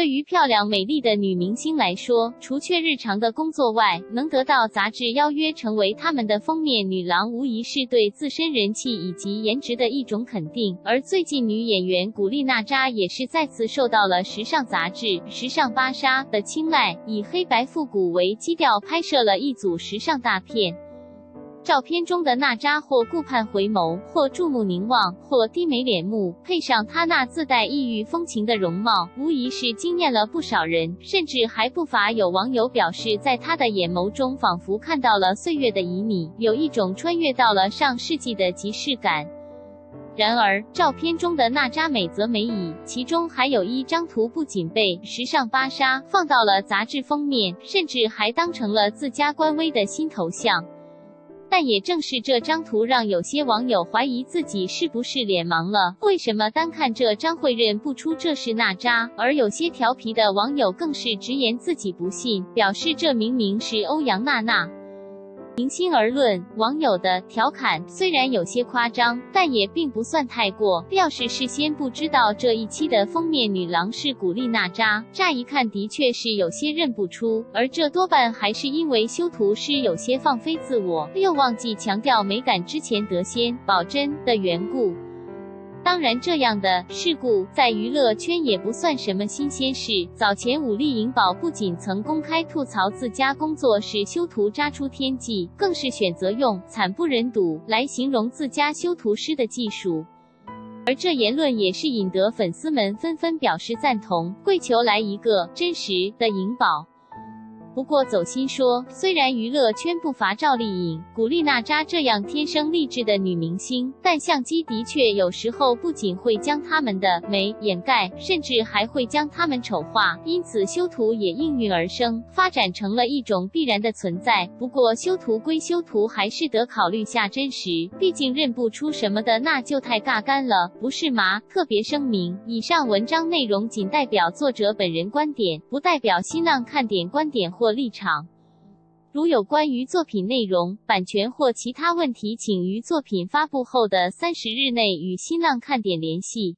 对于漂亮美丽的女明星来说，除却日常的工作外，能得到杂志邀约成为他们的封面女郎，无疑是对自身人气以及颜值的一种肯定。而最近，女演员古力娜扎也是再次受到了时尚杂志《时尚芭莎》的青睐，以黑白复古为基调拍摄了一组时尚大片。照片中的娜扎或顾盼回眸，或注目凝望，或低眉敛目，配上她那自带异域风情的容貌，无疑是惊艳了不少人。甚至还不乏有网友表示，在她的眼眸中仿佛看到了岁月的旖旎，有一种穿越到了上世纪的即视感。然而，照片中的娜扎美则美矣，其中还有一张图不仅被时尚芭莎放到了杂志封面，甚至还当成了自家官微的新头像。但也正是这张图，让有些网友怀疑自己是不是脸盲了。为什么单看这张会认不出这是娜扎？而有些调皮的网友更是直言自己不信，表示这明明是欧阳娜娜。平心而论，网友的调侃虽然有些夸张，但也并不算太过。要是事先不知道这一期的封面女郎是古力娜扎，乍一看的确是有些认不出。而这多半还是因为修图师有些放飞自我，又忘记强调美感之前得先保真的缘故。当然，这样的事故在娱乐圈也不算什么新鲜事。早前，武力颖宝不仅曾公开吐槽自家工作室修图渣出天际，更是选择用“惨不忍睹”来形容自家修图师的技术。而这言论也是引得粉丝们纷纷表示赞同，跪求来一个真实的颖宝。不过，走心说，虽然娱乐圈不乏赵丽颖、古力娜扎这样天生丽质的女明星，但相机的确有时候不仅会将她们的美掩盖，甚至还会将她们丑化。因此，修图也应运而生，发展成了一种必然的存在。不过，修图归修图，还是得考虑下真实，毕竟认不出什么的那就太尬干了，不是吗？特别声明：以上文章内容仅代表作者本人观点，不代表新浪看点观点。或立场，如有关于作品内容、版权或其他问题，请于作品发布后的三十日内与新浪看点联系。